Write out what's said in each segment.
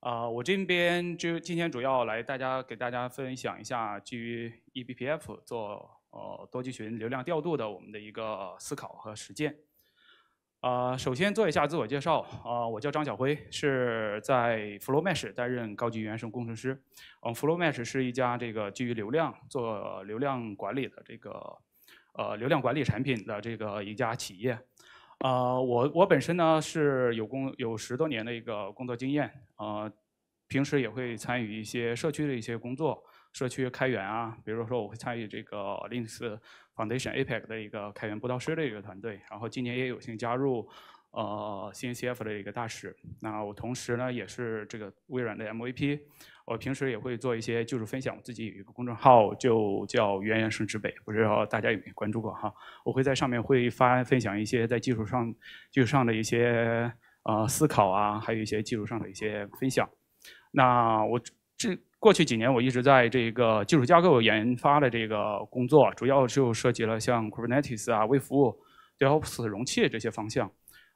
啊，我这边就今天主要来大家给大家分享一下基于 eBPF 做呃多集群流量调度的我们的一个思考和实践。啊，首先做一下自我介绍啊，我叫张晓辉，是在 FlowMesh 担任高级原生工程师。嗯，FlowMesh 是一家这个基于流量做流量管理的这个呃流量管理产品的这个一家企业。啊，我我本身呢是有工有十多年的一个工作经验，呃，平时也会参与一些社区的一些工作，社区开源啊，比如说我会参与这个 Linux Foundation APEC 的一个开源布道师的一个团队，然后今年也有幸加入呃 CNCF 的一个大使。那我同时呢也是这个微软的 MVP。我平时也会做一些技术分享，我自己有一个公众号，就叫“源源生之北”，不知道大家有没有关注过哈？我会在上面会发分享一些在技术上、技术上的一些呃思考啊，还有一些技术上的一些分享。那我这过去几年，我一直在这个技术架构研发的这个工作，主要就涉及了像 Kubernetes 啊、微服务、DevOps 容器这些方向。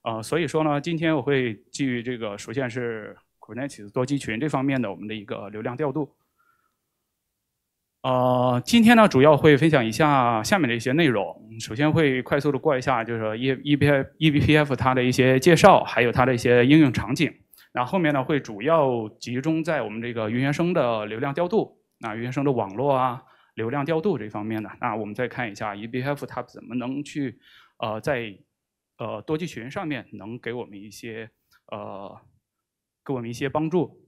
呃，所以说呢，今天我会基于这个，首先是。Kubernetes 多集群这方面的我们的一个流量调度。呃，今天呢主要会分享一下下面的一些内容。首先会快速的过一下，就是 E E B E B P F 它的一些介绍，还有它的一些应用场景。那后面呢会主要集中在我们这个云原生的流量调度，那云原生的网络啊流量调度这方面的。那我们再看一下 E B P F 它怎么能去呃在呃多集群上面能给我们一些呃。给我们一些帮助。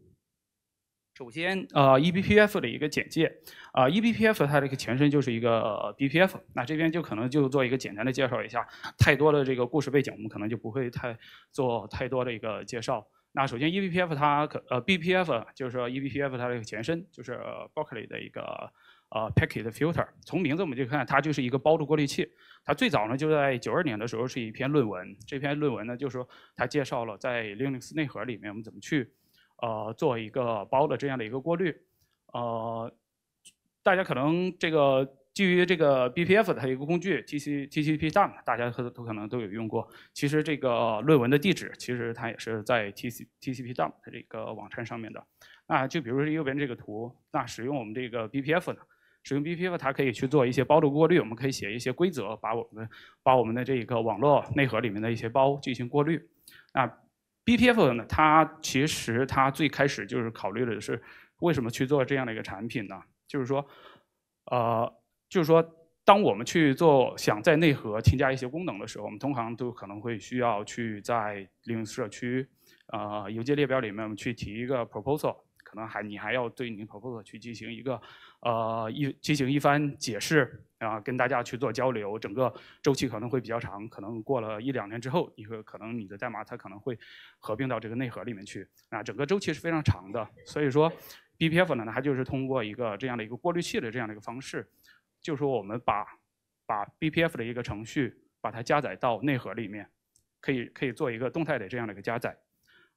首先，呃，eBPF 的一个简介，啊，eBPF 它这个前身就是一个 BPF，那这边就可能就做一个简单的介绍一下，太多的这个故事背景，我们可能就不会太做太多的一个介绍。那首先，eBPF 它可呃 BPF 就是说 eBPF 它的一个前身就是 Berkeley 的一个。呃，packet filter，从名字我们就看，它就是一个包的过滤器。它最早呢就在九二年的时候是一篇论文，这篇论文呢就是说它介绍了在 Linux 内核里面我们怎么去呃做一个包的这样的一个过滤。呃，大家可能这个基于这个 BPF 的一个工具 TC TCP dump，大家可都可能都有用过。其实这个论文的地址其实它也是在 TC TCP dump 的这个网站上面的。那就比如说右边这个图，那使用我们这个 BPF 呢？使用 BPF，它可以去做一些包的过滤。我们可以写一些规则，把我们把我们的这个网络内核里面的一些包进行过滤。那 BPF 呢？它其实它最开始就是考虑的是为什么去做这样的一个产品呢？就是说，呃，就是说，当我们去做想在内核添加一些功能的时候，我们通常都可能会需要去在 Linux 社区呃邮件列表里面去提一个 proposal。可能还你还要对你 proposal 去进行一个呃一进行一番解释啊，跟大家去做交流，整个周期可能会比较长，可能过了一两年之后，你会可能你的代码它可能会合并到这个内核里面去，啊，整个周期是非常长的。所以说，BPF 呢，它就是通过一个这样的一个过滤器的这样的一个方式，就是说我们把把 BPF 的一个程序把它加载到内核里面，可以可以做一个动态的这样的一个加载。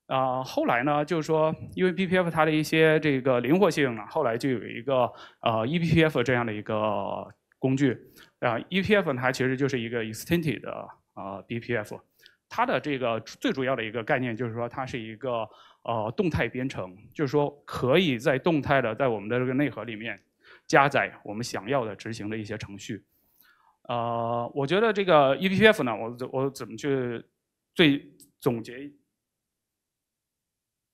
啊，后来呢，就是说，因为 BPF 它的一些这个灵活性啊，后来就有一个呃 eBPF 这样的一个工具啊，EPF 它其实就是一个 extended 的啊 BPF，它的这个最主要的一个概念就是说，它是一个呃动态编程，就是说可以在动态的在我们的这个内核里面加载我们想要的执行的一些程序。呃，我觉得这个 eBPF 呢，我我怎么去最总结？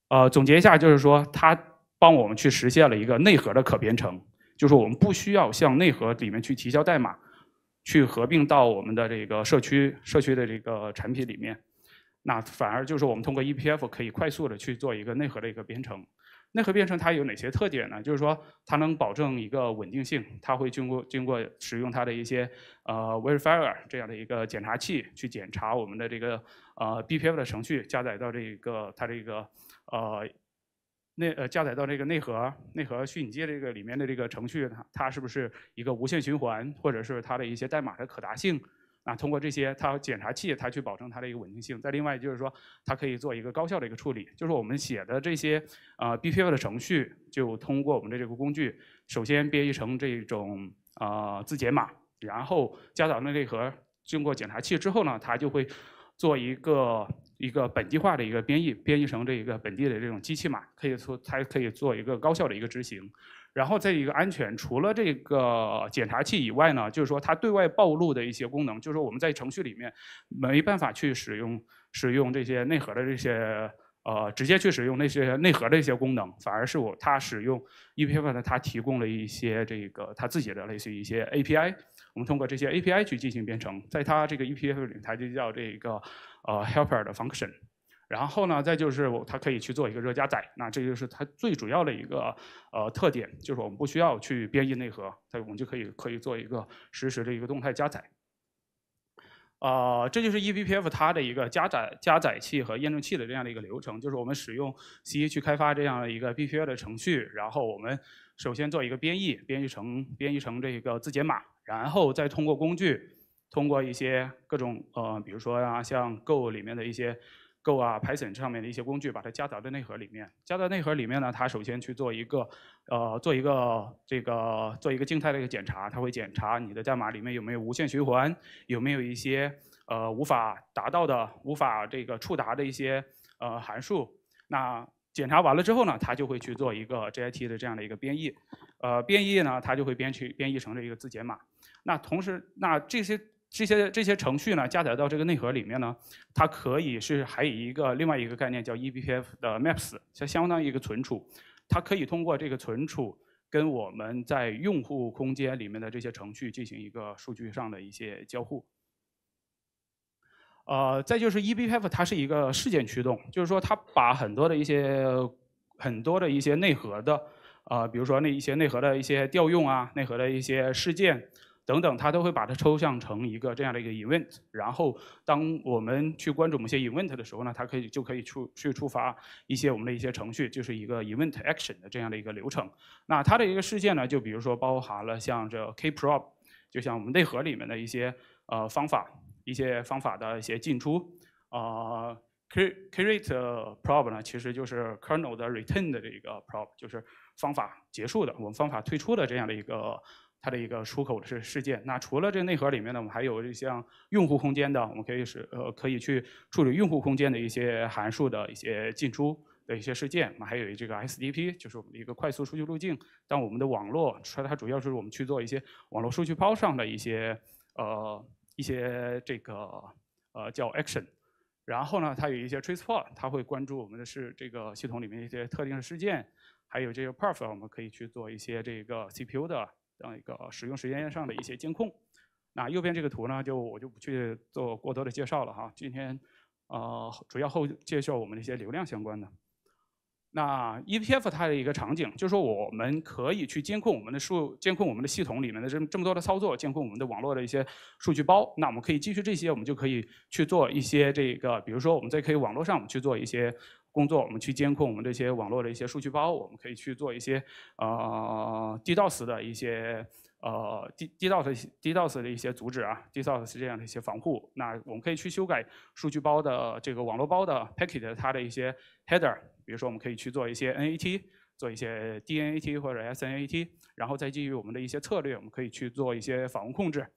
呃，总结一下，就是说，它帮我们去实现了一个内核的可编程，就是我们不需要向内核里面去提交代码，去合并到我们的这个社区社区的这个产品里面，那反而就是我们通过 ePF 可以快速的去做一个内核的一个编程。内核编程它有哪些特点呢？就是说，它能保证一个稳定性，它会经过经过使用它的一些呃 verifier 这样的一个检查器去检查我们的这个呃 BPF 的程序加载到这个它这个。呃，内呃加载到这个内核内核虚拟机这个里面的这个程序，它它是不是一个无限循环，或者是它的一些代码的可达性？啊，通过这些它检查器，它去保证它的一个稳定性。再另外就是说，它可以做一个高效的一个处理，就是我们写的这些呃 BPF 的程序，就通过我们的这个工具，首先编译成这种呃字节码，然后加载到内核，经过检查器之后呢，它就会做一个一个本地化的一个编译，编译成这一个本地的这种机器码，可以说才可以做一个高效的一个执行。然后再一个安全，除了这个检查器以外呢，就是说它对外暴露的一些功能，就是说我们在程序里面没办法去使用使用这些内核的这些呃直接去使用那些内核的一些功能，反而是我它使用 EPF 呢，它提供了一些这个它自己的类似于一些 API，我们通过这些 API 去进行编程，在它这个 EPF 里，它就叫这个呃 helper 的 function。然后呢，再就是它可以去做一个热加载，那这就是它最主要的一个呃特点，就是我们不需要去编译内核，它我们就可以可以做一个实时的一个动态加载。呃，这就是 eBPF 它的一个加载加载器和验证器的这样的一个流程，就是我们使用 C 去开发这样的一个 BPF 的程序，然后我们首先做一个编译，编译成编译成这个字节码，然后再通过工具，通过一些各种呃，比如说啊，像 Go 里面的一些。Go 啊，Python 上面的一些工具，把它加到内核里面。加到内核里面呢，它首先去做一个，呃，做一个这个做一个静态的一个检查，它会检查你的代码里面有没有无限循环，有没有一些呃无法达到的、无法这个触达的一些呃函数。那检查完了之后呢，它就会去做一个 JIT 的这样的一个编译。呃，编译呢，它就会编去编译成这一个字节码。那同时，那这些。这些这些程序呢，加载到这个内核里面呢，它可以是还有一个另外一个概念叫 eBPF 的 Maps，就相当于一个存储，它可以通过这个存储跟我们在用户空间里面的这些程序进行一个数据上的一些交互。呃，再就是 eBPF 它是一个事件驱动，就是说它把很多的一些很多的一些内核的，呃，比如说那一些内核的一些调用啊，内核的一些事件。等等，它都会把它抽象成一个这样的一个 event，然后当我们去关注某些 event 的时候呢，它可以就可以触去触发一些我们的一些程序，就是一个 event action 的这样的一个流程。那它的一个事件呢，就比如说包含了像这 kprobe，就像我们内核里面的一些呃方法，一些方法的一些进出。啊，create probe 呢，其实就是 kernel 的 return 的这个 probe，就是方法结束的，我们方法退出的这样的一个。它的一个出口是事件。那除了这内核里面呢，我们还有像用户空间的，我们可以是呃可以去处理用户空间的一些函数的一些进出的一些事件。我们还有这个 SDP，就是我们的一个快速数据路径。当我们的网络，它它主要是我们去做一些网络数据包上的一些呃一些这个呃叫 action。然后呢，它有一些 transport，它会关注我们的是这个系统里面一些特定的事件。还有这个 perf，我们可以去做一些这个 CPU 的。这样一个使用时间上的一些监控，那右边这个图呢，就我就不去做过多的介绍了哈。今天，呃，主要后介绍我们的一些流量相关的。那 ePF 它的一个场景，就是说我们可以去监控我们的数，监控我们的系统里面的这这么多的操作，监控我们的网络的一些数据包。那我们可以基于这些，我们就可以去做一些这个，比如说我们在可以网络上我们去做一些。工作，我们去监控我们这些网络的一些数据包，我们可以去做一些呃 DDoS 的一些呃 D DDoS DDoS 的一些阻止啊，DDoS 这样的一些防护。那我们可以去修改数据包的这个网络包的 packet 它的一些 header，比如说我们可以去做一些 NAT，做一些 DNAT 或者 SNAT，然后再基于我们的一些策略，我们可以去做一些访问控制，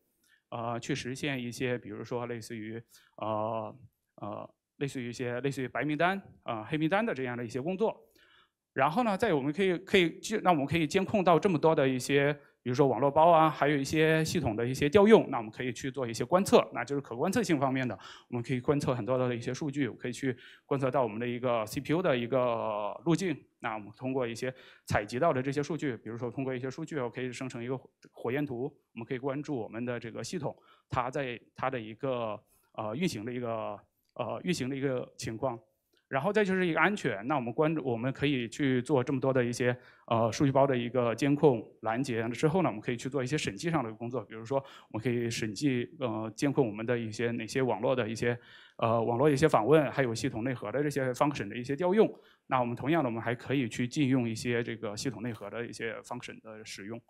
呃，去实现一些比如说类似于呃呃。类似于一些类似于白名单啊、黑名单的这样的一些工作，然后呢，在我们可以可以就那我们可以监控到这么多的一些，比如说网络包啊，还有一些系统的一些调用，那我们可以去做一些观测，那就是可观测性方面的，我们可以观测很多的一些数据，我可以去观测到我们的一个 CPU 的一个路径。那我们通过一些采集到的这些数据，比如说通过一些数据，我可以生成一个火焰图，我们可以关注我们的这个系统，它在它的一个呃运行的一个。呃，运行的一个情况，然后再就是一个安全。那我们关注，我们可以去做这么多的一些呃数据包的一个监控拦截之后呢，我们可以去做一些审计上的工作。比如说，我们可以审计呃监控我们的一些哪些网络的一些呃网络一些访问，还有系统内核的这些 function 的一些调用。那我们同样的，我们还可以去禁用一些这个系统内核的一些 function 的使用。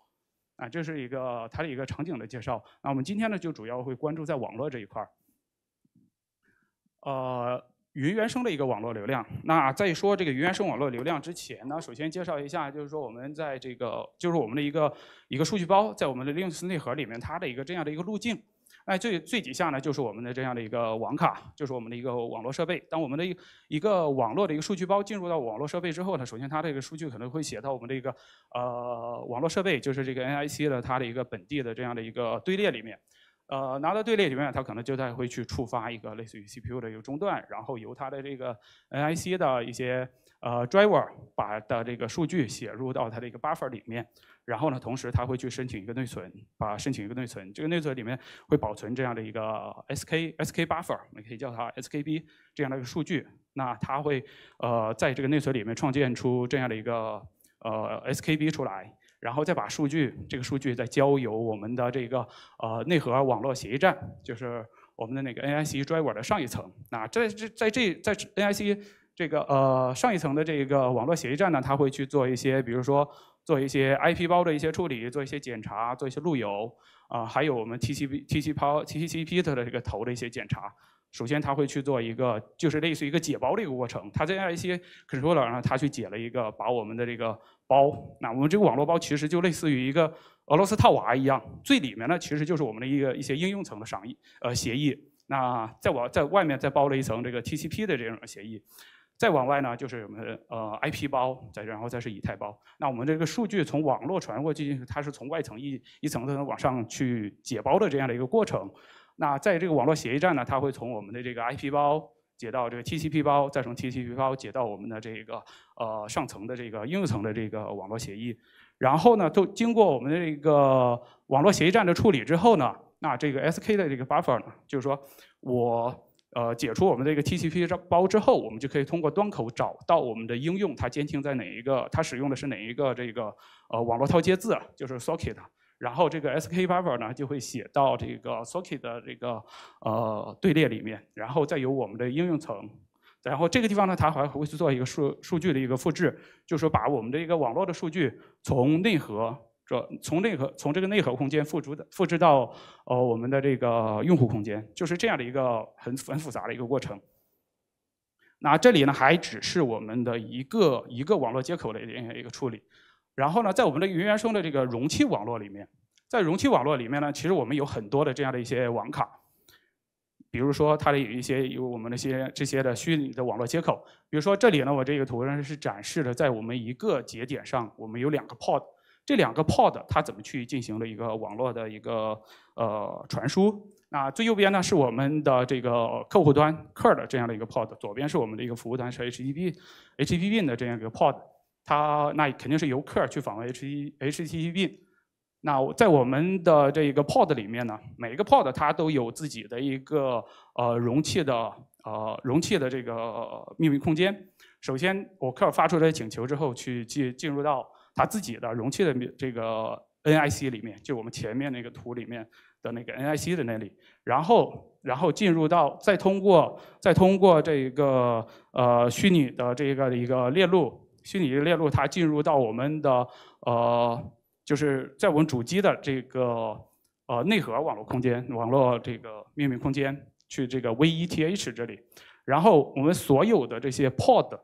啊，这是一个它的一个场景的介绍。那我们今天呢，就主要会关注在网络这一块儿。呃，云原生的一个网络流量。那在说这个云原生网络流量之前呢，首先介绍一下，就是说我们在这个，就是我们的一个一个数据包，在我们的 Linux 内核里面，它的一个这样的一个路径。那最最底下呢，就是我们的这样的一个网卡，就是我们的一个网络设备。当我们的一一个网络的一个数据包进入到网络设备之后呢，首先它这个数据可能会写到我们的一个呃网络设备，就是这个 NIC 的它的一个本地的这样的一个队列里面。呃，拿到队列里面，它可能就在会去触发一个类似于 CPU 的一个中断，然后由它的这个 NIC 的一些呃 driver 把的这个数据写入到它的一个 buffer 里面，然后呢，同时它会去申请一个内存，把申请一个内存，这个内存里面会保存这样的一个 SK SK buffer，我们可以叫它 SKB 这样的一个数据，那它会呃在这个内存里面创建出这样的一个呃 SKB 出来。然后再把数据，这个数据再交由我们的这个呃内核网络协议站，就是我们的那个 NIC driver 的上一层。那在这在这在 NIC 这个呃上一层的这个网络协议站呢，它会去做一些，比如说做一些 IP 包的一些处理，做一些检查，做一些路由啊，还有我们 TCP TCP TCP 的这个头的一些检查。首先，它会去做一个，就是类似于一个解包的一个过程。它这样一些 controller 呢，它去解了一个，把我们的这个包，那我们这个网络包其实就类似于一个俄罗斯套娃一样，最里面呢其实就是我们的一个一些应用层的商议呃协议。那在往在外面再包了一层这个 TCP 的这种协议，再往外呢就是我们呃 IP 包，再然后再是以太包。那我们这个数据从网络传过去，它是从外层一一层层往上去解包的这样的一个过程。那在这个网络协议站呢，它会从我们的这个 IP 包解到这个 TCP 包，再从 TCP 包解到我们的这个呃上层的这个应用层的这个网络协议，然后呢，都经过我们的这个网络协议站的处理之后呢，那这个 SK 的这个 buffer 呢，就是说我呃解除我们这个 TCP 包之后，我们就可以通过端口找到我们的应用它监听在哪一个，它使用的是哪一个这个呃网络套接字，就是 socket。然后这个 SK buffer 呢就会写到这个 socket 的这个呃队列里面，然后再由我们的应用层，然后这个地方呢它还会去做一个数数据的一个复制，就是说把我们的一个网络的数据从内核这从内核从这个内核空间复制的复制到呃我们的这个用户空间，就是这样的一个很很复杂的一个过程。那这里呢还只是我们的一个一个网络接口的一个一个处理。然后呢，在我们的云原生的这个容器网络里面，在容器网络里面呢，其实我们有很多的这样的一些网卡，比如说它的有一些有我们那些这些的虚拟的网络接口，比如说这里呢，我这个图上是展示的，在我们一个节点上，我们有两个 pod，这两个 pod 它怎么去进行了一个网络的一个呃传输？那最右边呢是我们的这个客户端 c u r 的这样的一个 pod，左边是我们的一个服务端是 HTTP HTTP 的这样一个 pod。它那肯定是由客去访问 H T H T T P。那在我们的这一个 pod 里面呢，每一个 pod 它都有自己的一个呃容器的呃容器的这个秘密空间。首先，我客发出来请求之后，去进进入到它自己的容器的这个 N I C 里面，就我们前面那个图里面的那个 N I C 的那里。然后，然后进入到再通过再通过这个呃虚拟的这个一个链路。虚拟的链路，它进入到我们的呃，就是在我们主机的这个呃内核网络空间、网络这个命名空间去这个 VETH 这里，然后我们所有的这些 pod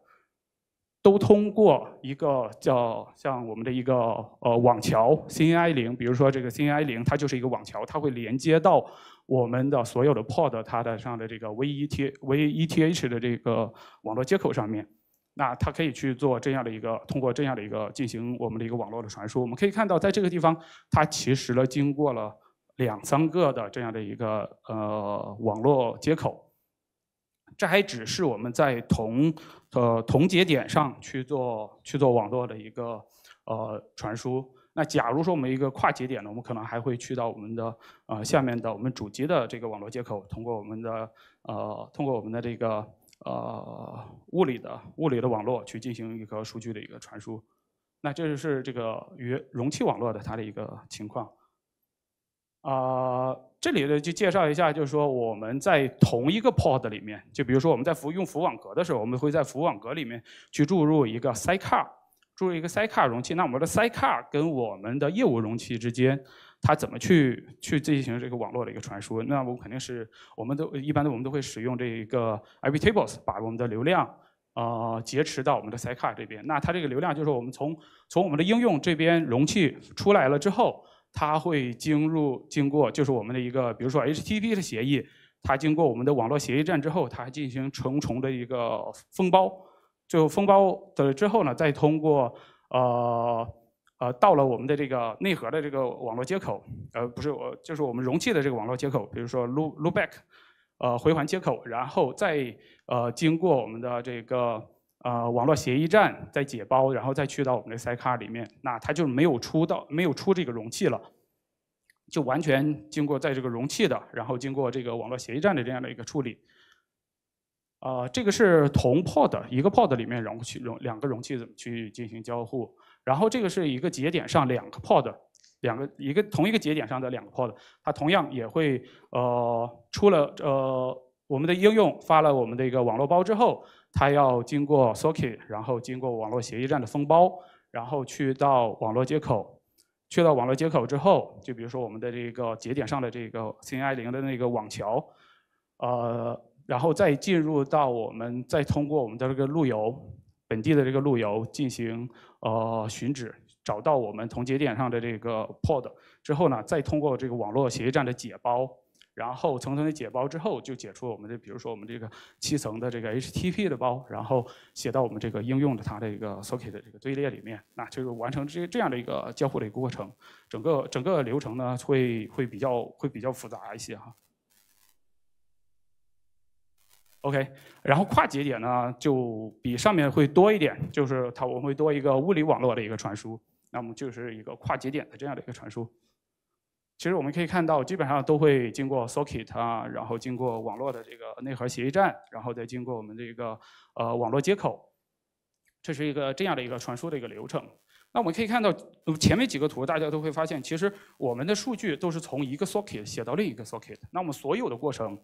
都通过一个叫像我们的一个呃网桥 CNI 零，比如说这个 CNI 零，它就是一个网桥，它会连接到我们的所有的 pod 它的上的这个 VET VETH 的这个网络接口上面。那它可以去做这样的一个，通过这样的一个进行我们的一个网络的传输。我们可以看到，在这个地方，它其实呢经过了两三个的这样的一个呃网络接口。这还只是我们在同呃同节点上去做去做网络的一个呃传输。那假如说我们一个跨节点呢，我们可能还会去到我们的呃下面的我们主机的这个网络接口，通过我们的呃通过我们的这个。呃，物理的物理的网络去进行一个数据的一个传输，那这就是这个与容器网络的它的一个情况。啊，这里呢就介绍一下，就是说我们在同一个 pod 里面，就比如说我们在服用服务网格的时候，我们会在服务网格里面去注入一个 sidecar，注入一个 sidecar 容器。那我们的 sidecar 跟我们的业务容器之间。它怎么去去进行这个网络的一个传输？那我肯定是，我们都一般的我们都会使用这一个 iptables 把我们的流量呃劫持到我们的 sidecar 这边。那它这个流量就是我们从从我们的应用这边容器出来了之后，它会经入经过就是我们的一个，比如说 HTTP 的协议，它经过我们的网络协议站之后，它进行重重的一个封包，最后封包的之后呢，再通过呃呃到了我们的这个内核的这个网络接口，呃不是我就是我们容器的这个网络接口，比如说 loop loopback，呃回环接口，然后再呃经过我们的这个。呃，网络协议站再解包，然后再去到我们的塞卡里面，那它就没有出到没有出这个容器了，就完全经过在这个容器的，然后经过这个网络协议站的这样的一个处理。啊，这个是同 pod 一个 pod 里面容器容两个容器怎么去进行交互，然后这个是一个节点上两个 pod，两个一个同一个节点上的两个 pod，它同样也会呃出了呃我们的应用发了我们的一个网络包之后。它要经过 socket，然后经过网络协议站的封包，然后去到网络接口，去到网络接口之后，就比如说我们的这个节点上的这个 CNI 零的那个网桥，呃，然后再进入到我们再通过我们的这个路由，本地的这个路由进行呃寻址，找到我们同节点上的这个 pod 之后呢，再通过这个网络协议站的解包。然后层层的解包之后，就解出我们的，比如说我们这个七层的这个 HTTP 的包，然后写到我们这个应用的它的一个 socket 的这个队列里面，那就是完成这这样的一个交互的一个过程。整个整个流程呢，会会比较会比较复杂一些哈。OK，然后跨节点呢，就比上面会多一点，就是它我们会多一个物理网络的一个传输，那么就是一个跨节点的这样的一个传输。其实我们可以看到，基本上都会经过 socket 啊，然后经过网络的这个内核协议站，然后再经过我们的一个呃网络接口，这是一个这样的一个传输的一个流程。那我们可以看到前面几个图，大家都会发现，其实我们的数据都是从一个 socket 写到另一个 socket。那我们所有的过程。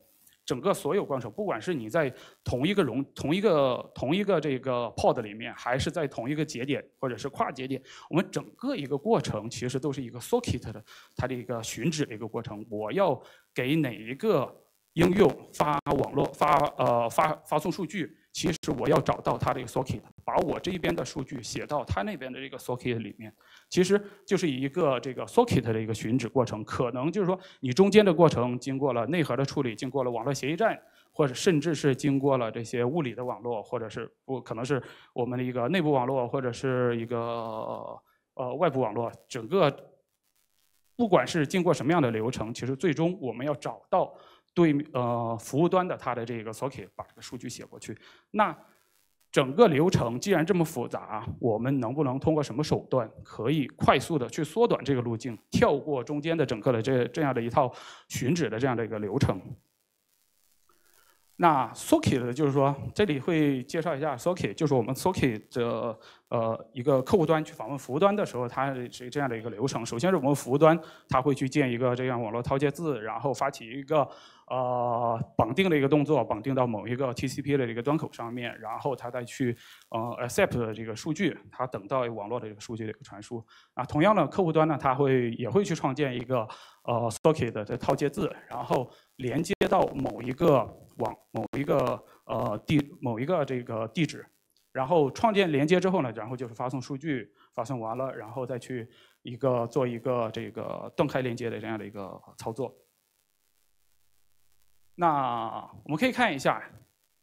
整个所有过程，不管是你在同一个容、同一个、同一个这个 pod 里面，还是在同一个节点或者是跨节点，我们整个一个过程其实都是一个 socket 的它的一个寻址的一个过程。我要给哪一个应用发网络发呃发发送数据？其实我要找到它这个 socket，把我这边的数据写到它那边的这个 socket 里面，其实就是一个这个 socket 的一个寻址过程。可能就是说，你中间的过程经过了内核的处理，经过了网络协议站，或者甚至是经过了这些物理的网络，或者是不可能是我们的一个内部网络，或者是一个呃外部网络。整个不管是经过什么样的流程，其实最终我们要找到。对，呃，服务端的它的这个 socket 把这个数据写过去，那整个流程既然这么复杂，我们能不能通过什么手段可以快速的去缩短这个路径，跳过中间的整个的这这样的一套寻址的这样的一个流程？那 socket 就是说，这里会介绍一下 socket，就是我们 socket 的呃一个客户端去访问服务端的时候，它是这样的一个流程。首先是我们服务端，它会去建一个这样网络套接字，然后发起一个呃绑定的一个动作，绑定到某一个 TCP 的这个端口上面，然后它再去呃 accept 的这个数据，它等到网络的这个数据的一个传输。啊，同样的客户端呢，它会也会去创建一个呃 socket 的套接字，然后连接到某一个。往某一个呃地某一个这个地址，然后创建连接之后呢，然后就是发送数据，发送完了，然后再去一个做一个这个断开连接的这样的一个操作。那我们可以看一下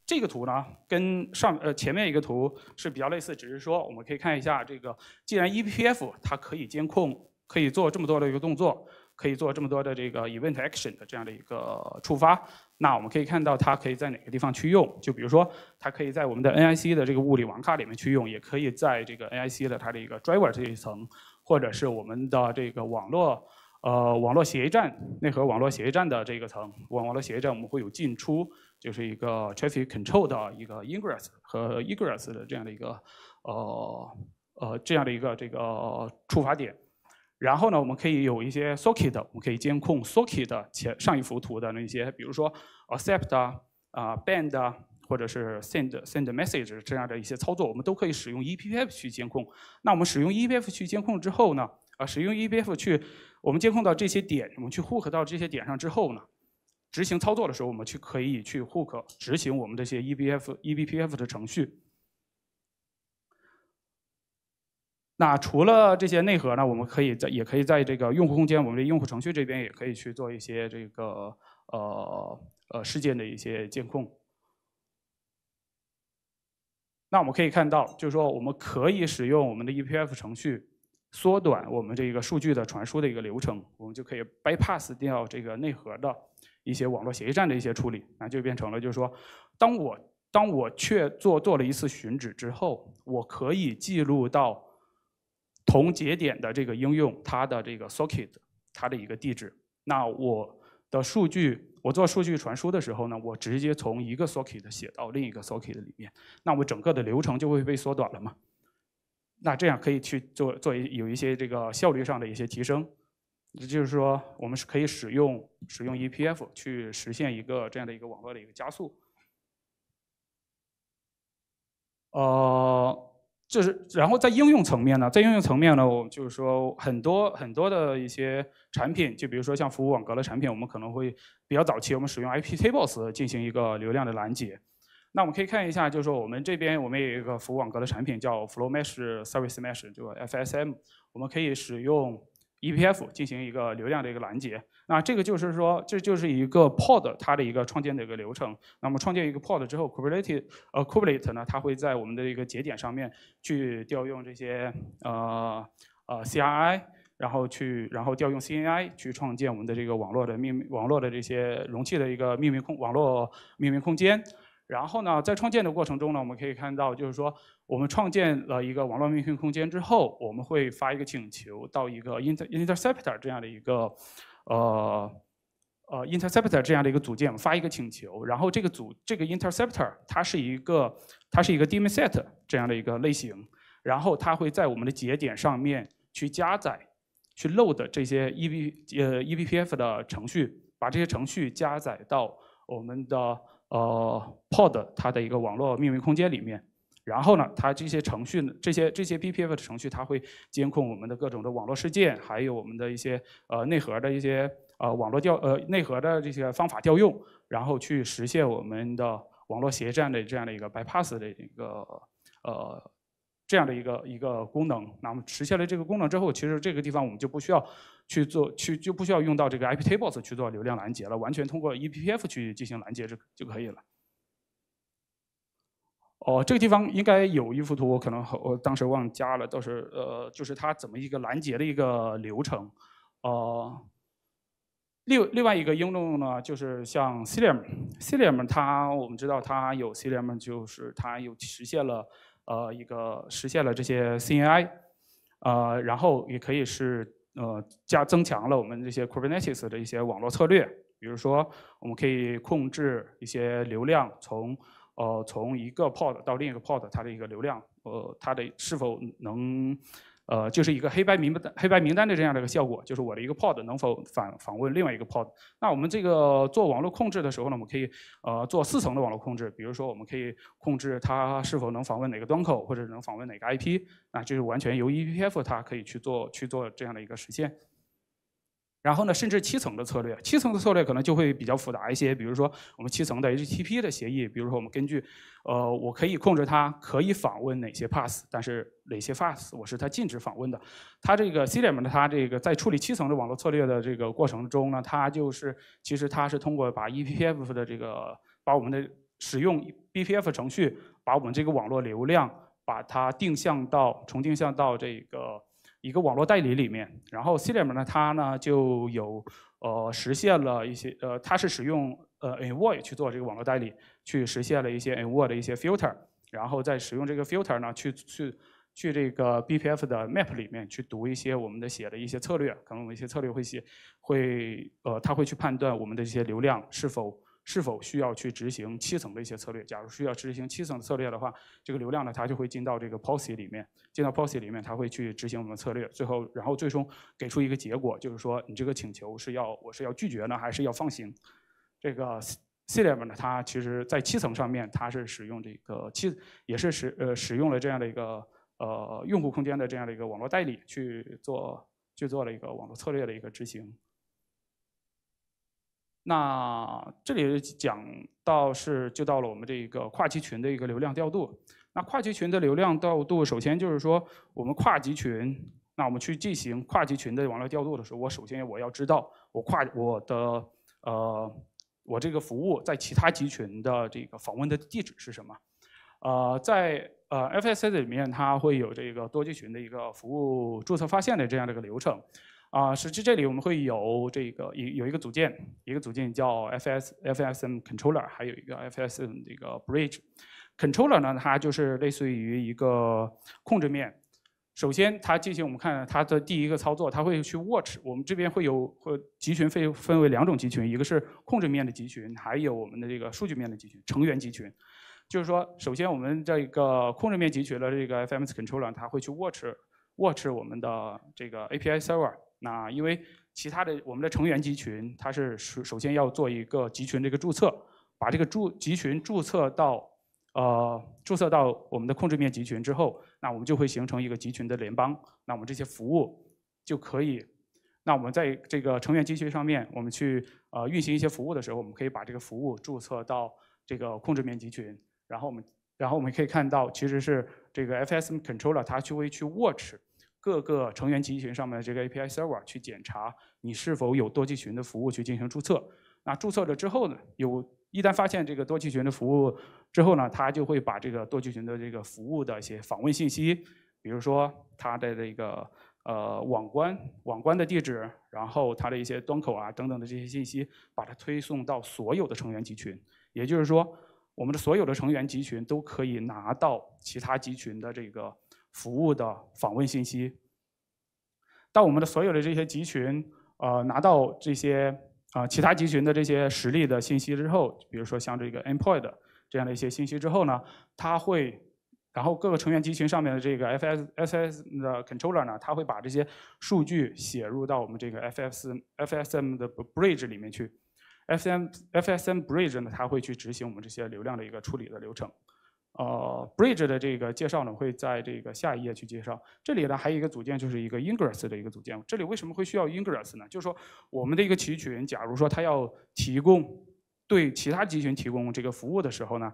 这个图呢，跟上呃前面一个图是比较类似，只是说我们可以看一下这个，既然 EPF 它可以监控，可以做这么多的一个动作。可以做这么多的这个 event action 的这样的一个触发，那我们可以看到它可以在哪个地方去用？就比如说，它可以在我们的 NIC 的这个物理网卡里面去用，也可以在这个 NIC 的它的一个 driver 这一层，或者是我们的这个网络呃网络协议站内核网络协议站的这个层。网网络协议站我们会有进出，就是一个 traffic control 的一个 ingress 和 egress 的这样的一个呃呃这样的一个这个触发点。然后呢，我们可以有一些 socket，我们可以监控 socket 的前上一幅图的那些，比如说 accept 啊、band 啊或者是 send send message 这样的一些操作，我们都可以使用 EPF 去监控。那我们使用 EPF 去监控之后呢，啊，使用 EPF 去我们监控到这些点，我们去 hook 到这些点上之后呢，执行操作的时候，我们去可以去 hook 执行我们这些 eBPF eBPF 的程序。那除了这些内核呢，我们可以在也可以在这个用户空间，我们的用户程序这边也可以去做一些这个呃呃事件的一些监控。那我们可以看到，就是说我们可以使用我们的 ePF 程序缩短我们这个数据的传输的一个流程，我们就可以 bypass 掉这个内核的一些网络协议站的一些处理，那就变成了就是说，当我当我确做做了一次寻址之后，我可以记录到同节点的这个应用它的这个 socket 它的一个地址，那我的数据。我做数据传输的时候呢，我直接从一个 socket 写到另一个 socket 里面，那我整个的流程就会被缩短了嘛？那这样可以去做做有一些这个效率上的一些提升，也就是说，我们是可以使用使用 ePF 去实现一个这样的一个网络的一个加速。呃。就是，然后在应用层面呢，在应用层面呢，我就是说很多很多的一些产品，就比如说像服务网格的产品，我们可能会比较早期，我们使用 iptables 进行一个流量的拦截。那我们可以看一下，就是说我们这边我们有一个服务网格的产品叫 Flow Mesh Service Mesh，就 FSM，我们可以使用。ePF 进行一个流量的一个拦截，那这个就是说，这就是一个 pod 它的一个创建的一个流程。那么创建一个 pod 之后，Kubernetes 呃 Kubernetes 呢，它会在我们的一个节点上面去调用这些呃呃 CRI，然后去然后调用 CNI 去创建我们的这个网络的命网络的这些容器的一个命名空网络命名空间。然后呢，在创建的过程中呢，我们可以看到，就是说，我们创建了一个网络命名空间之后，我们会发一个请求到一个 inter interceptor 这样的一个，呃，呃 interceptor 这样的一个组件，发一个请求，然后这个组这个 interceptor 它是一个它是一个 daemon set 这样的一个类型，然后它会在我们的节点上面去加载，去 load 这些 e b 呃 eBPF 的程序，把这些程序加载到我们的。呃，pod 它的一个网络命名空间里面，然后呢，它这些程序，这些这些 BPF 的程序，它会监控我们的各种的网络事件，还有我们的一些呃内核的一些呃网络调呃内核的这些方法调用，然后去实现我们的网络协站的这样的一个 bypass 的一个呃。这样的一个一个功能，那么实现了这个功能之后，其实这个地方我们就不需要去做，去就不需要用到这个 iptables 去做流量拦截了，完全通过 ePF 去进行拦截就就可以了。哦，这个地方应该有一幅图，我可能我当时忘加了，倒是呃，就是它怎么一个拦截的一个流程。呃，另另外一个应用呢，就是像 Cilium，Cilium 它我们知道它有 Cilium，就是它有实现了。呃，一个实现了这些 CNI，呃，然后也可以是呃加增强了我们这些 Kubernetes 的一些网络策略，比如说我们可以控制一些流量从呃从一个 pod 到另一个 pod 它的一个流量，呃，它的是否能。呃，就是一个黑白名单、黑白名单的这样的一个效果，就是我的一个 pod 能否访访问另外一个 pod。那我们这个做网络控制的时候呢，我们可以呃做四层的网络控制，比如说我们可以控制它是否能访问哪个端口，或者能访问哪个 IP，那就是完全由 ePF 它可以去做去做这样的一个实现。然后呢，甚至七层的策略，七层的策略可能就会比较复杂一些。比如说，我们七层的 HTTP 的协议，比如说我们根据，呃，我可以控制它可以访问哪些 pass，但是哪些 pass 我是它禁止访问的。它这个 Cilium 呢，它这个在处理七层的网络策略的这个过程中呢，它就是其实它是通过把 ePF 的这个把我们的使用 BPF 程序把我们这个网络流量把它定向到重定向到这个。一个网络代理里面，然后 Cilium 呢，它呢就有呃实现了一些呃，它是使用呃 Envoy 去做这个网络代理，去实现了一些 Envoy 的一些 filter，然后再使用这个 filter 呢去去去这个 BPF 的 map 里面去读一些我们的写的一些策略，可能我们一些策略会写会呃，它会去判断我们的这些流量是否。是否需要去执行七层的一些策略？假如需要执行七层的策略的话，这个流量呢，它就会进到这个 policy 里面，进到 policy 里面，它会去执行我们的策略。最后，然后最终给出一个结果，就是说你这个请求是要我是要拒绝呢，还是要放行？这个 Cilium 呢，它其实在七层上面，它是使用这个七，也是使呃使用了这样的一个呃用户空间的这样的一个网络代理去做去做了一个网络策略的一个执行。那这里讲到是就到了我们这个跨集群的一个流量调度。那跨集群的流量调度，首先就是说我们跨集群，那我们去进行跨集群的网络调度的时候，我首先我要知道我跨我的呃我这个服务在其他集群的这个访问的地址是什么？呃，在呃 FSS 里面，它会有这个多集群的一个服务注册发现的这样的一个流程。啊，实际这里我们会有这个有有一个组件，一个组件叫 FS FSM Controller，还有一个 FSM 这个 Bridge Controller 呢，它就是类似于一个控制面。首先，它进行我们看它的第一个操作，它会去 watch。我们这边会有和集群分分为两种集群，一个是控制面的集群，还有我们的这个数据面的集群，成员集群。就是说，首先我们这个控制面集群的这个 FMS Controller，它会去 watch watch 我们的这个 API Server。那因为其他的我们的成员集群，它是首首先要做一个集群这个注册，把这个注集群注册到呃注册到我们的控制面集群之后，那我们就会形成一个集群的联邦。那我们这些服务就可以，那我们在这个成员集群上面，我们去呃运行一些服务的时候，我们可以把这个服务注册到这个控制面集群，然后我们然后我们可以看到，其实是这个 FSM controller 它去会去 watch。各个成员集群上面的这个 API server 去检查你是否有多集群的服务去进行注册。那注册了之后呢，有一旦发现这个多集群的服务之后呢，它就会把这个多集群的这个服务的一些访问信息，比如说它的这个呃网关网关的地址，然后它的一些端口啊等等的这些信息，把它推送到所有的成员集群。也就是说，我们的所有的成员集群都可以拿到其他集群的这个。服务的访问信息，当我们的所有的这些集群，呃，拿到这些啊其他集群的这些实例的信息之后，比如说像这个 endpoint 这样的一些信息之后呢，它会，然后各个成员集群上面的这个 FSFS 的 controller 呢，它会把这些数据写入到我们这个 FS FSM 的 bridge 里面去，FSM FSM bridge 呢，它会去执行我们这些流量的一个处理的流程。呃，bridge 的这个介绍呢，会在这个下一页去介绍。这里呢，还有一个组件，就是一个 ingress 的一个组件。这里为什么会需要 ingress 呢？就是说，我们的一个集群，假如说它要提供对其他集群提供这个服务的时候呢，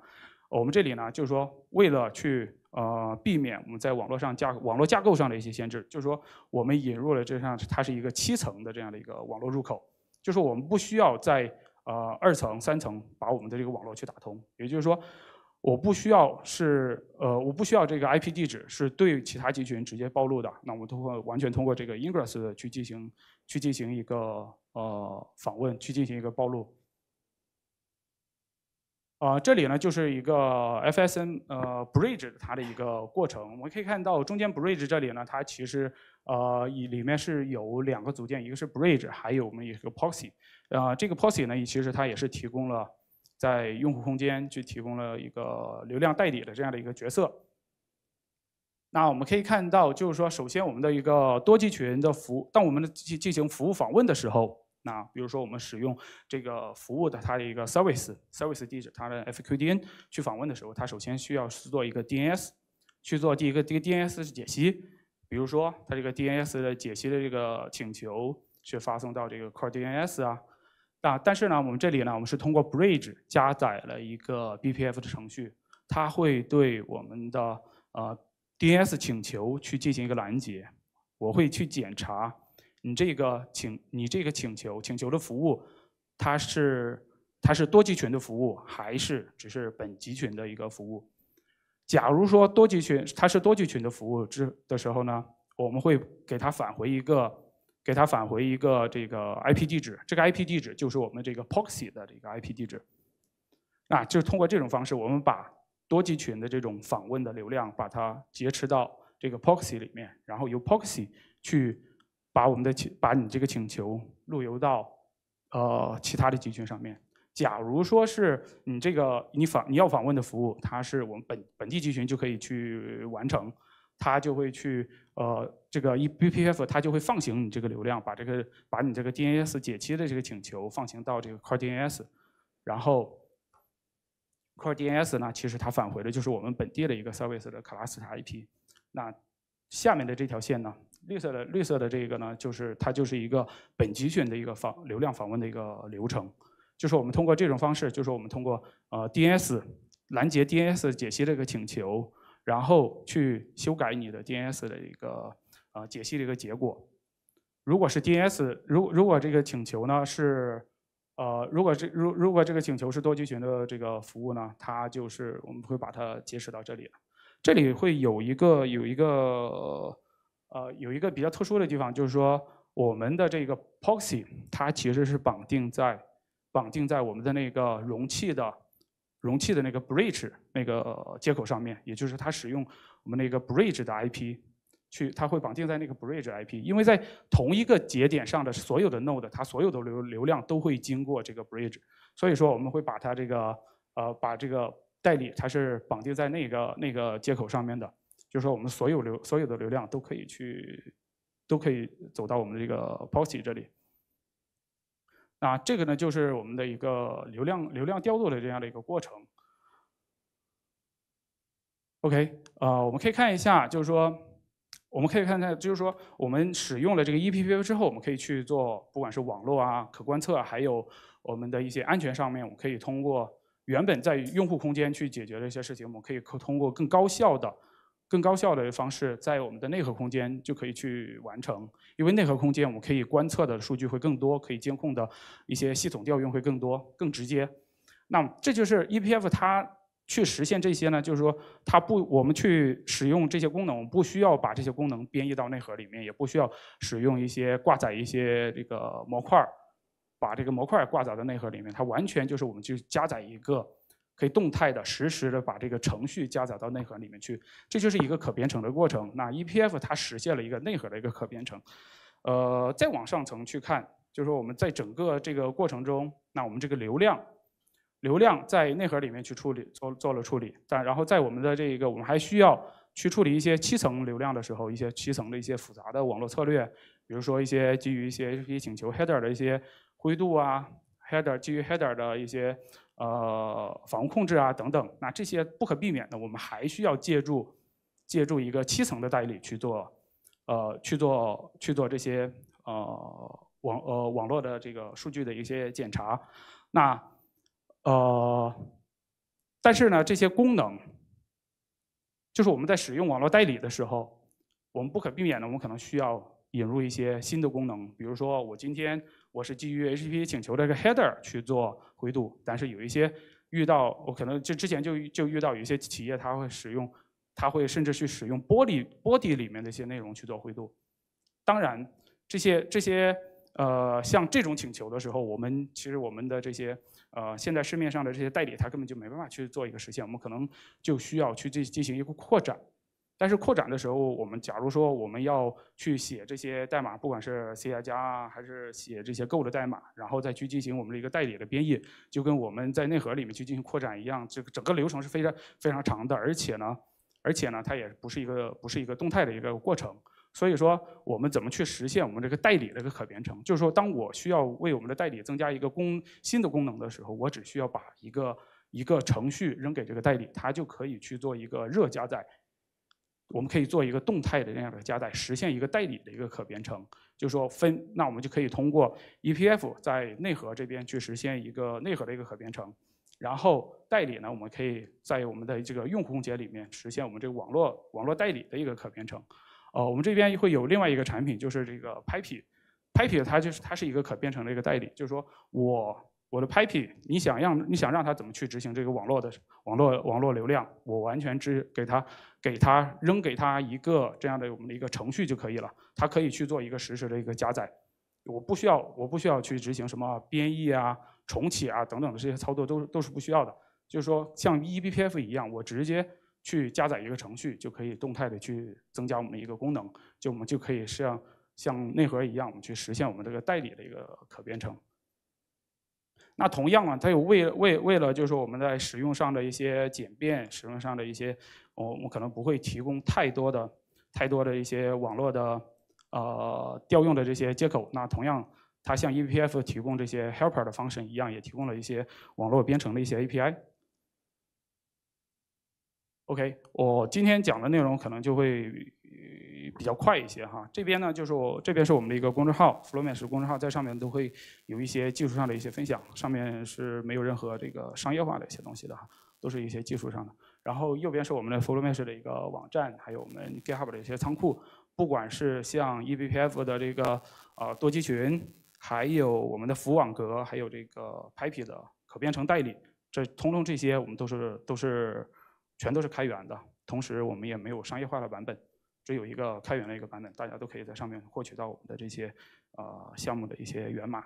我们这里呢，就是说，为了去呃避免我们在网络上架网络架构上的一些限制，就是说，我们引入了这样它是一个七层的这样的一个网络入口，就是我们不需要在呃二层、三层把我们的这个网络去打通，也就是说。我不需要是呃，我不需要这个 IP 地址是对其他集群直接暴露的，那我们通过完全通过这个 ingress 去进行去进行一个呃访问，去进行一个暴露。啊，这里呢就是一个 FSN 呃 bridge 它的一个过程，我们可以看到中间 bridge 这里呢，它其实呃以里面是有两个组件，一个是 bridge，还有我们一个 proxy。啊，这个 proxy 呢，其实它也是提供了。在用户空间去提供了一个流量代理的这样的一个角色。那我们可以看到，就是说，首先我们的一个多集群的服，当我们的进进行服务访问的时候，那比如说我们使用这个服务的它的一个 service service 地址，它的 FQDN 去访问的时候，它首先需要是做一个 DNS 去做第一个这个 DNS 的解析。比如说，它这个 DNS 的解析的这个请求是发送到这个 Core DNS 啊。啊，但是呢，我们这里呢，我们是通过 Bridge 加载了一个 BPF 的程序，它会对我们的呃 DNS 请求去进行一个拦截。我会去检查你这个请你这个请求请求的服务，它是它是多集群的服务，还是只是本集群的一个服务？假如说多集群它是多集群的服务之的时候呢，我们会给它返回一个。给它返回一个这个 IP 地址，这个 IP 地址就是我们这个 proxy 的这个 IP 地址。啊，就是通过这种方式，我们把多集群的这种访问的流量，把它劫持到这个 proxy 里面，然后由 proxy 去把我们的请把你这个请求路由到呃其他的集群上面。假如说是你这个你访你要访问的服务，它是我们本本地集群就可以去完成。它就会去呃，这个 e BPF 它就会放行你这个流量，把这个把你这个 DNS 解析的这个请求放行到这个 Core DNS，然后 Core DNS 呢，其实它返回的就是我们本地的一个 service 的 class IP。那下面的这条线呢，绿色的绿色的这个呢，就是它就是一个本集群的一个访流量访问的一个流程，就是我们通过这种方式，就是我们通过呃 DNS 拦截 DNS 解析这个请求。然后去修改你的 DNS 的一个呃解析的一个结果。如果是 DNS，如如果这个请求呢是，呃，如果这如如果这个请求是多集群的这个服务呢，它就是我们会把它截止到这里。这里会有一个有一个呃有一个比较特殊的地方，就是说我们的这个 Proxy 它其实是绑定在绑定在我们的那个容器的容器的那个 Bridge 那个接口上面，也就是它使用我们那个 Bridge 的 IP。去，它会绑定在那个 bridge IP，因为在同一个节点上的所有的 node，它所有的流流量都会经过这个 bridge，所以说我们会把它这个呃把这个代理它是绑定在那个那个接口上面的，就是说我们所有流所有的流量都可以去都可以走到我们的这个 proxy 这里。那这个呢就是我们的一个流量流量调度的这样的一个过程。OK，呃，我们可以看一下，就是说。我们可以看看，就是说，我们使用了这个 ePPF 之后，我们可以去做，不管是网络啊、可观测，还有我们的一些安全上面，我们可以通过原本在用户空间去解决的一些事情，我们可以可通过更高效的、更高效的方式，在我们的内核空间就可以去完成。因为内核空间我们可以观测的数据会更多，可以监控的一些系统调用会更多、更直接。那么这就是 ePF 它。去实现这些呢，就是说，它不，我们去使用这些功能，我们不需要把这些功能编译到内核里面，也不需要使用一些挂载一些这个模块儿把这个模块挂载到内核里面，它完全就是我们去加载一个可以动态的、实时的把这个程序加载到内核里面去，这就是一个可编程的过程。那 ePF 它实现了一个内核的一个可编程。呃，再往上层去看，就是说我们在整个这个过程中，那我们这个流量。流量在内核里面去处理，做做了处理，但然后在我们的这个，我们还需要去处理一些七层流量的时候，一些七层的一些复杂的网络策略，比如说一些基于一些 HTTP 请求 header 的一些灰度啊，header 基于 header 的一些呃访问控制啊等等，那这些不可避免的，我们还需要借助借助一个七层的代理去做，呃去做去做这些呃网呃网络的这个数据的一些检查，那。呃，但是呢，这些功能，就是我们在使用网络代理的时候，我们不可避免的，我们可能需要引入一些新的功能。比如说，我今天我是基于 HTTP 请求的一个 header 去做灰度，但是有一些遇到，我可能就之前就就遇到有一些企业，他会使用，他会甚至去使用玻璃 body 里面的一些内容去做灰度。当然，这些这些呃，像这种请求的时候，我们其实我们的这些。呃，现在市面上的这些代理，它根本就没办法去做一个实现，我们可能就需要去进进行一个扩展。但是扩展的时候，我们假如说我们要去写这些代码，不管是 C 加啊，还是写这些 Go 的代码，然后再去进行我们的一个代理的编译，就跟我们在内核里面去进行扩展一样，这个整个流程是非常非常长的，而且呢，而且呢，它也不是一个不是一个动态的一个过程。所以说，我们怎么去实现我们这个代理的一个可编程？就是说，当我需要为我们的代理增加一个功新的功能的时候，我只需要把一个一个程序扔给这个代理，它就可以去做一个热加载。我们可以做一个动态的这样的加载，实现一个代理的一个可编程。就是说，分那我们就可以通过 ePF 在内核这边去实现一个内核的一个可编程，然后代理呢，我们可以在我们的这个用户空间里面实现我们这个网络网络代理的一个可编程。哦，我们这边会有另外一个产品，就是这个 Pipy，Pipy 它就是它是一个可编程的一个代理，就是说我我的 Pipe，你想让你想让它怎么去执行这个网络的网络网络流量，我完全只给它给它扔给它一个这样的我们的一个程序就可以了，它可以去做一个实时的一个加载，我不需要我不需要去执行什么编译啊、重启啊等等的这些操作都都是不需要的，就是说像 eBPF 一样，我直接。去加载一个程序，就可以动态的去增加我们的一个功能，就我们就可以像像内核一样，我们去实现我们这个代理的一个可编程。那同样啊，它有为为为了就是我们在使用上的一些简便，使用上的一些，我我可能不会提供太多的太多的一些网络的呃调用的这些接口。那同样，它像 ePF 提供这些 helper 的方式一样，也提供了一些网络编程的一些 API。OK，我今天讲的内容可能就会比较快一些哈。这边呢，就是我这边是我们的一个公众号 f l o w m e s 公众号，在上面都会有一些技术上的一些分享，上面是没有任何这个商业化的一些东西的哈，都是一些技术上的。然后右边是我们的 FlowMesh 的一个网站，还有我们 GitHub 的一些仓库。不管是像 eBPF 的这个呃多集群，还有我们的服务网格，还有这个 Pipe 的可编程代理，这通通这些我们都是都是全都是开源的。同时我们也没有商业化的版本，只有一个开源的一个版本，大家都可以在上面获取到我们的这些呃项目的一些源码。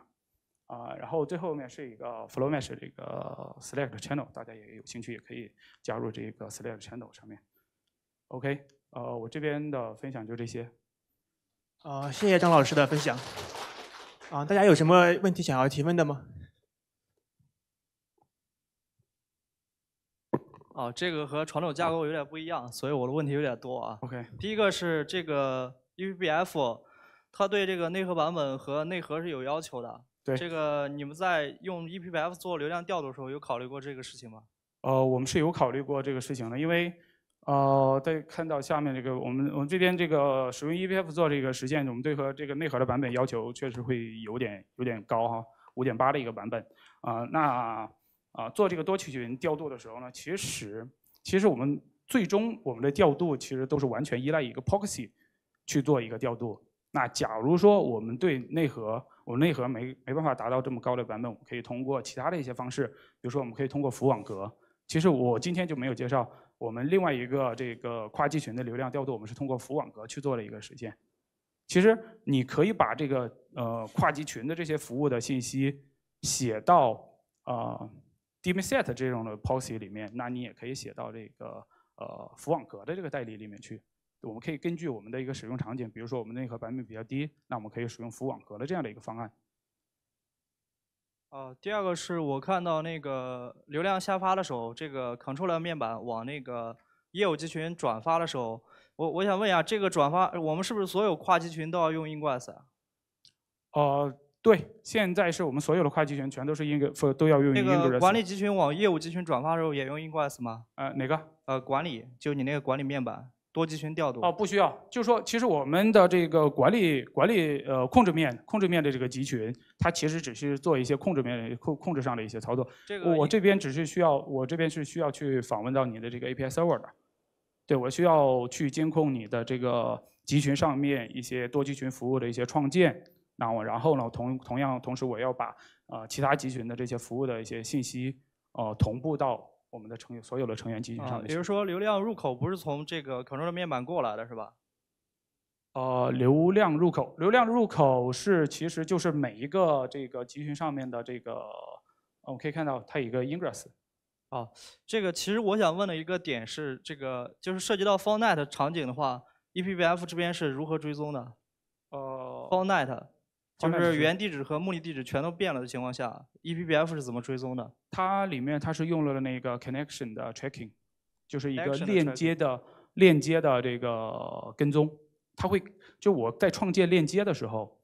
啊，然后最后面是一个 FlowMesh 这个 Slack channel，大家也有兴趣也可以加入这个 Slack channel 上面。OK，呃，我这边的分享就这些。啊，谢谢张老师的分享。啊，大家有什么问题想要提问的吗？哦，这个和传统架构有点不一样，所以我的问题有点多啊。OK，第一个是这个 eBPF，它对这个内核版本和内核是有要求的。对，这个你们在用 eBPF 做流量调度的时候，有考虑过这个事情吗？呃，我们是有考虑过这个事情的，因为呃，在看到下面这个，我们我们这边这个使用 eBPF 做这个实现，我们对和这个内核的版本要求确实会有点有点高哈，五点八的一个版本啊。那啊，做这个多集群调度的时候呢，其实其实我们最终我们的调度其实都是完全依赖一个 proxy 去做一个调度。那假如说我们对内核，我们内核没没办法达到这么高的版本，我们可以通过其他的一些方式，比如说我们可以通过服务网格。其实我今天就没有介绍我们另外一个这个跨集群的流量调度，我们是通过服务网格去做了一个实现。其实你可以把这个呃跨集群的这些服务的信息写到呃 daemon-set 这种的 policy 里面，那你也可以写到这个呃服网格的这个代理里面去。我们可以根据我们的一个使用场景，比如说我们内核版本比较低，那我们可以使用服网格的这样的一个方案。呃，第二个是我看到那个流量下发的时候，这个 controller 面板往那个业务集群转发的时候，我我想问一下，这个转发我们是不是所有跨集群都要用 Ingress 啊？呃，对，现在是我们所有的跨集群全都是 Ingress，都要用 Ingress。那个管理集群往业务集群转发的时候也用 Ingress 吗？呃，哪个？呃，管理，就你那个管理面板。多集群调度哦，不需要。就是说，其实我们的这个管理管理呃控制面控制面的这个集群，它其实只是做一些控制面控控制上的一些操作。这个我这边只是需要，我这边是需要去访问到你的这个 API server 的。对我需要去监控你的这个集群上面一些多集群服务的一些创建。那我然后呢，同同样同时我要把呃其他集群的这些服务的一些信息呃同步到。我们的成员所有的成员集群上，比如说流量入口不是从这个 controller 面板过来的是吧？呃，流量入口，流量入口是其实就是每一个这个集群上面的这个，我们可以看到它有一个 ingress。哦，这个其实我想问的一个点是，这个就是涉及到 f o r net 场景的话，eBPF 这边是如何追踪的？呃 f o r net。就是原地址和目的地址全都变了的情况下，eBPF 是怎么追踪的？它里面它是用了那个 connection 的 tracking，就是一个链接的链接的这个跟踪。它会就我在创建链接的时候，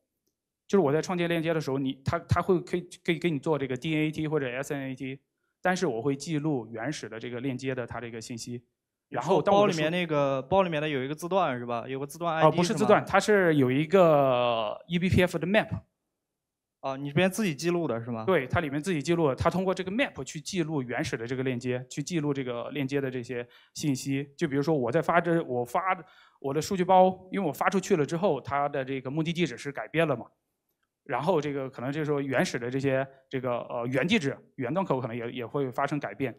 就是我在创建链接的时候，你它它会可以可以给你做这个 DNAT 或者 SNAT，但是我会记录原始的这个链接的它这个信息。然后包里面那个包里面的有一个字段是吧？有个字段 ID 哦，不是字段，它是有一个 eBPF 的 map。啊，你这边自己记录的是吗？对，它里面自己记录，它通过这个 map 去记录原始的这个链接，去记录这个链接的这些信息。就比如说我在发这我发我的数据包，因为我发出去了之后，它的这个目的地址是改变了嘛。然后这个可能这时候原始的这些这个呃原地址原端口可能也也会发生改变。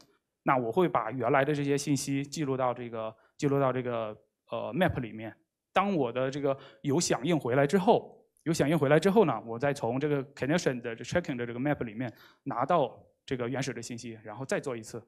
那我会把原来的这些信息记录到这个记录到这个呃 map 里面。当我的这个有响应回来之后，有响应回来之后呢，我再从这个 connection 的 checking 的这个 map 里面拿到这个原始的信息，然后再做一次，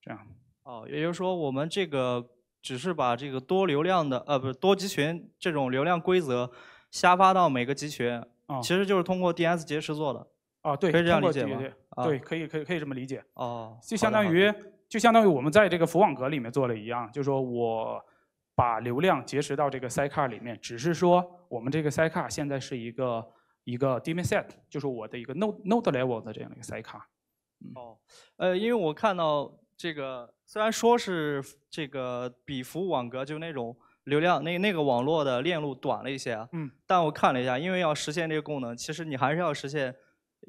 这样。哦，也就是说我们这个只是把这个多流量的呃不是多集群这种流量规则下发到每个集群，其实就是通过 DNS 结实做的。啊，对，可以这样理解吗？对，可以，可以，可以这么理解。哦，就相当于，就相当于我们在这个服务网格里面做了一样，就是说我把流量结识到这个 sidecar 里面，只是说我们这个 sidecar 现在是一个一个 daemon set，就是我的一个 node node level 的这样的一个 sidecar。哦，呃，因为我看到这个，虽然说是这个比服务网格就那种流量那那个网络的链路短了一些啊，嗯，但我看了一下，因为要实现这个功能，其实你还是要实现。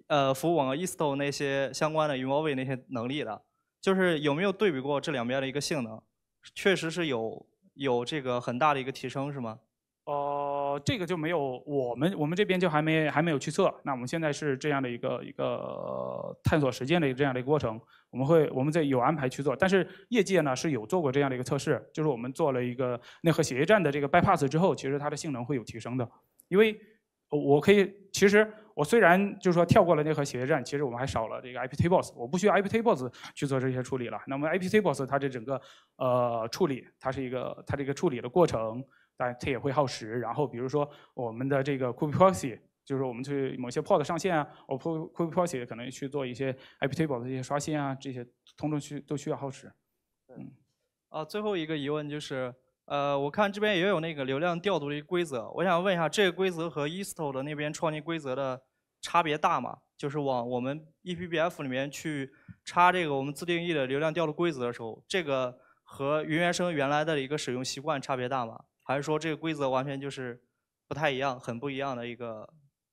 呃，服务网 e s t o 那些相关的 Involve 那些能力的，就是有没有对比过这两边的一个性能？确实是有有这个很大的一个提升，是吗？呃，这个就没有，我们我们这边就还没还没有去测。那我们现在是这样的一个一个探索实践的这样的一个过程，我们会我们在有安排去做。但是业界呢是有做过这样的一个测试，就是我们做了一个内核协议站的这个 bypass 之后，其实它的性能会有提升的。因为我可以，其实我虽然就是说跳过了内核协议站，其实我们还少了这个 IP tables，我不需要 IP tables 去做这些处理了。那么 IP tables 它这整个呃处理，它是一个它这个处理的过程。但它也会耗时，然后比如说我们的这个 k u b e Proxy，就是我们去某些 Pod 上线啊，我 k u b e Proxy 可能去做一些 IP table 的一些刷新啊，这些通通需都需要耗时。嗯。啊，最后一个疑问就是，呃，我看这边也有那个流量调度的一个规则，我想问一下，这个规则和 Easto 的那边创建规则的差别大吗？就是往我们 ePBF 里面去插这个我们自定义的流量调度规则的时候，这个和云原生原来的一个使用习惯差别大吗？还是说这个规则完全就是不太一样，很不一样的一个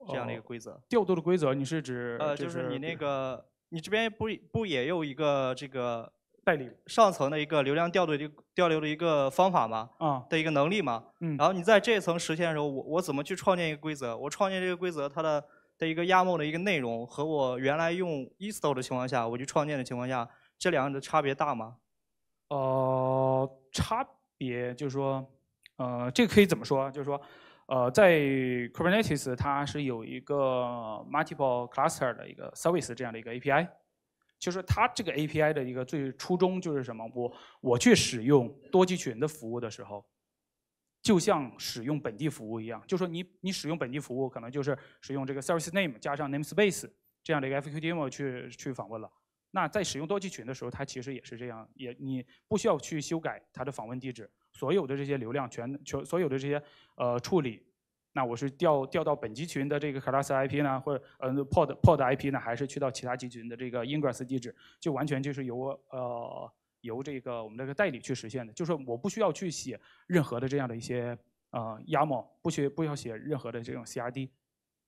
这样的一个规则？调度的规则，你是指？呃，就是你那个，你这边不不也有一个这个代理上层的一个流量调度的调流的一个方法嘛？啊。的一个能力嘛？嗯。然后你在这一层实现的时候，我我怎么去创建一个规则？我创建这个规则，它的的一个 YAML 的一个内容和我原来用 Easto 的情况下，我去创建的情况下，这两者差别大吗？呃，差别就是说。呃，这个可以怎么说？就是说，呃，在 Kubernetes 它是有一个 multiple cluster 的一个 service 这样的一个 API，就是它这个 API 的一个最初衷就是什么？我我去使用多集群的服务的时候，就像使用本地服务一样，就说你你使用本地服务，可能就是使用这个 service name 加上 namespace 这样的一个 fq dmo 去去访问了。那在使用多集群的时候，它其实也是这样，也你不需要去修改它的访问地址。所有的这些流量全全所有的这些呃处理，那我是调调到本集群的这个 class IP 呢，或者呃 pod pod IP 呢，还是去到其他集群的这个 ingress 地址，就完全就是由呃由这个我们这个代理去实现的，就是我不需要去写任何的这样的一些呃 YAML，不需不要写任何的这种 CRD，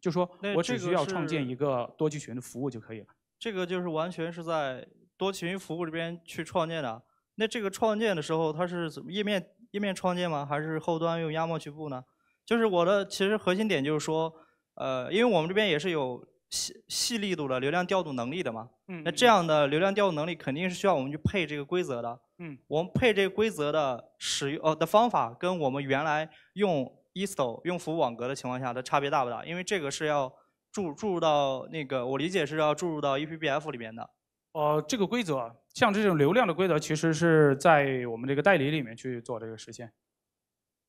就说我只需要创建一个多集群的服务就可以了。这个就是完全是在多集群服务这边去创建的。那这个创建的时候，它是怎么页面？页面创建吗？还是后端用 YAML 去布呢？就是我的其实核心点就是说，呃，因为我们这边也是有细细力度的流量调度能力的嘛。嗯。那这样的流量调度能力肯定是需要我们去配这个规则的。嗯。我们配这个规则的使用呃的方法，跟我们原来用 Easto 用服务网格的情况下的差别大不大？因为这个是要注注入到那个，我理解是要注入到 ePBF 里面的。呃，这个规则，像这种流量的规则，其实是在我们这个代理里面去做这个实现。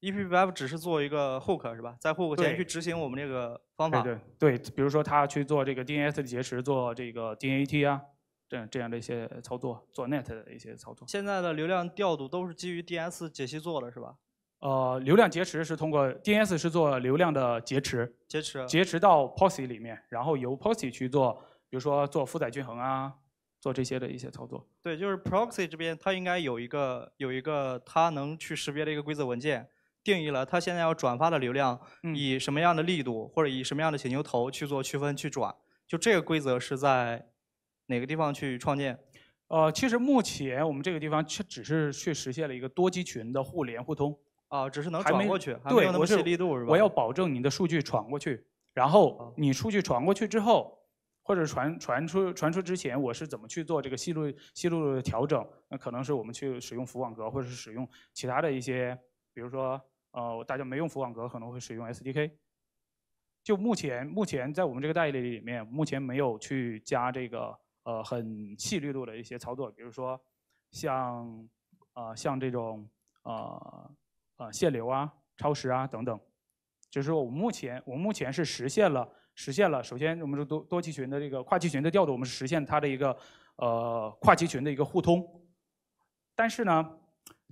ePBF 只是做一个 hook 是吧？在 hook 前去执行我们这个方法。对对对，比如说他去做这个 DNS 的劫持，做这个 DNAT 啊，这样这样的一些操作，做 net 的一些操作。现在的流量调度都是基于 DNS 解析做的是吧？呃，流量劫持是通过 DNS 是做流量的劫持，劫持劫持到 Proxy 里面，然后由 Proxy 去做，比如说做负载均衡啊。做这些的一些操作，对，就是 proxy 这边它应该有一个有一个它能去识别的一个规则文件，定义了他现在要转发的流量以什么样的力度或者以什么样的请求头去做区分去转，就这个规则是在哪个地方去创建？呃，其实目前我们这个地方却只是去实现了一个多机群的互联互通，啊，只是能转过去，对，我是力度是吧？我要保证你的数据传过去，然后你数据传过去之后。或者传传出传出之前，我是怎么去做这个细路细路的调整？那可能是我们去使用服网格，或者是使用其他的一些，比如说呃，大家没用服网格，可能会使用 SDK。就目前目前在我们这个代理里面，目前没有去加这个呃很细力度的一些操作，比如说像呃像这种呃呃限流啊、超时啊等等。就是说我们目前我们目前是实现了。实现了。首先，我们说多多集群的这个跨集群的调度，我们是实现它的一个呃跨集群的一个互通。但是呢，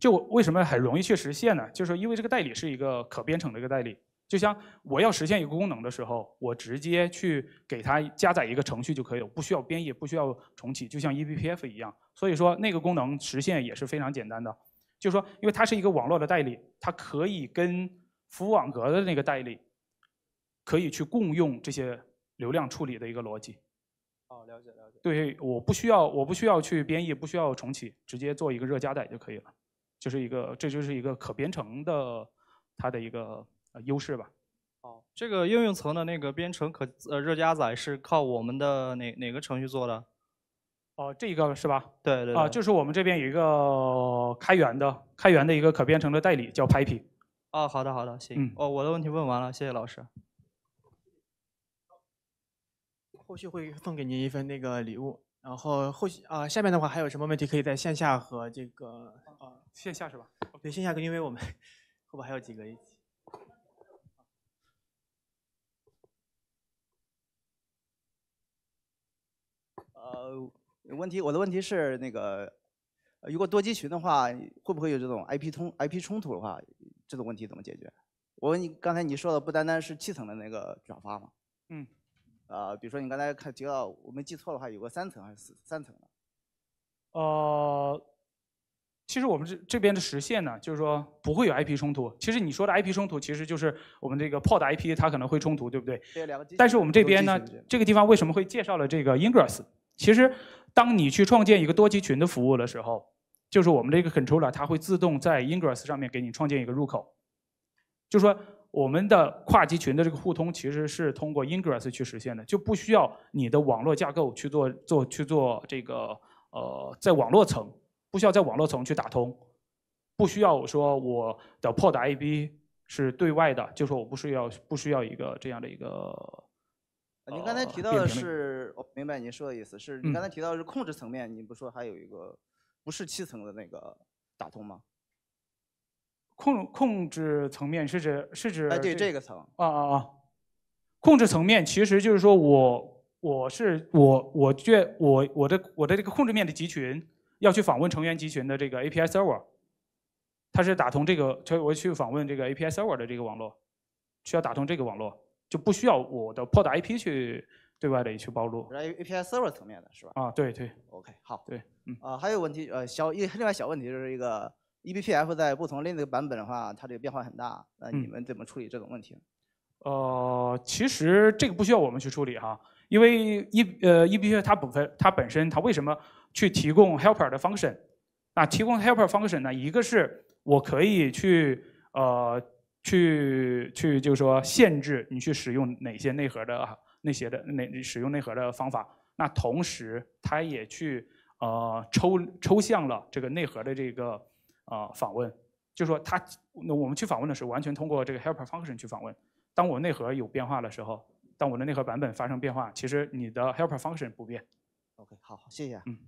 就为什么很容易去实现呢？就是因为这个代理是一个可编程的一个代理。就像我要实现一个功能的时候，我直接去给它加载一个程序就可以了，不需要编译，不需要重启，就像 eBPF 一样。所以说，那个功能实现也是非常简单的。就是说，因为它是一个网络的代理，它可以跟服务网格的那个代理。可以去共用这些流量处理的一个逻辑。哦，了解了解。对，我不需要我不需要去编译，不需要重启，直接做一个热加载就可以了。就是一个这就是一个可编程的它的一个呃优势吧。哦，这个应用层的那个编程可呃热加载是靠我们的哪哪个程序做的？哦，这一个是吧？对，对对对就是我们这边有一个开源的开源的一个可编程的代理叫 Pipy。哦，好的好的，行。嗯哦，我的问题问完了，谢谢老师。后续会送给您一份那个礼物。然后后续啊、下面的话还有什么问题可以在线下和这个啊、线下是吧？对线下，因为我们后边还有几个一起。呃，问题我的问题是那个，呃如果多集群的话，会不会有这种 IP 通 IP 冲突的话，这种问题怎么解决？我问你，刚才你说的不单单是七层的那个转发吗？嗯。呃，比如说你刚才看提到，我没记错的话，有个三层还是四三层的？呃，其实我们这这边的实现呢，就是说不会有 IP 冲突。其实你说的 IP 冲突，其实就是我们这个 pod IP 它可能会冲突，对不对？对，两个机但是我们这边呢这个地方为什么会介绍了这个 Ingress？其实，当你去创建一个多集群的服务的时候，就是我们这个 controller 它会自动在 Ingress 上面给你创建一个入口。就说我们的跨集群的这个互通其实是通过 Ingress 去实现的，就不需要你的网络架构去做做去做这个呃在网络层，不需要在网络层去打通，不需要我说我的 pod IP 是对外的，就说我不需要不需要一个这样的一个呃您刚才呃提到的是，我明白您说的意思，是你嗯刚才提到的是控制层面，您不说还有一个不是七层的那个打通吗？控控制层面是指是指哎，对，这这个层。啊啊啊！控制层面其实就是说我我是我我觉我我的我的这个控制面的集群要去访问成员集群的这个 API server，它是打通这个，所以我去访问这个 API server 的这个网络，需要打通这个网络，就不需要我的 pod IP 去对外的去暴露是 A API server 层面的是吧啊，对对？OK，好。对，嗯啊、还有问题，呃，小一另外小问题就是一个 eBPF 在不同 Linux 版本的话，它这个变化很大，那你嗯们怎么处理这种问题？呃，其实这个不需要我们去处理哈，因为 E 呃 EBPF 它本分它本身它为什么去提供 helper 的 function？那提供 helper function 呢，一个是我可以去呃去去就是说限制你去使用哪些内核的那些的那使用内核的方法，那同时它也去呃抽抽象了这个内核的这个呃访问，就说它那我们去访问的时候，完全通过这个 helper function 去访问。当我内核有变化的时候，当我的内核版本发生变化，其实你的 helper function 不变。OK，好，谢谢。嗯。